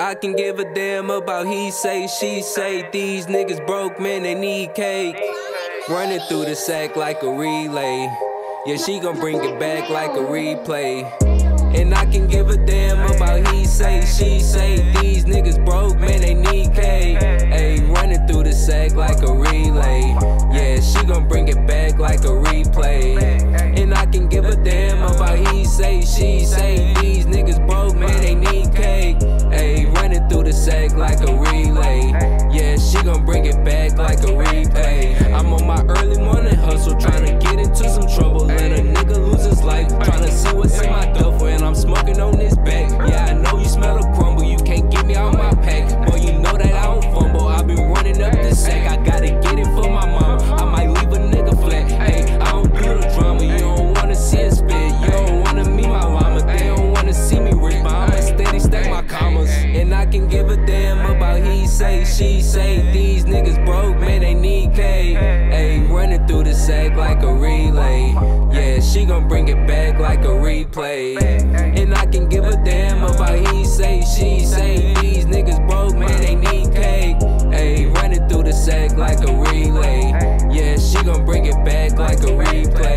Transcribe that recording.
I can give a damn about he say, she say. These niggas broke, man, they need cake. Running through the sack like a relay. Yeah, she gon' bring it back like a replay. And I can give a damn about he say, she say. These niggas broke, man, sack like a relay. Yeah, she gon' bring it back like a replay. And I can give a damn about he say, she say. These niggas broke, man, they need cake. Ayy, running through the sack like a relay. Yeah, she gon' bring it back say, she say, these niggas broke, man, they need K. Ayy, running through the sack like a relay. Yeah, she gon' bring it back like a replay. And I can give a damn about he say, she say, these niggas broke, man, they need K. Ayy, running through the sack like a relay. Yeah, she gon' bring it back like a replay.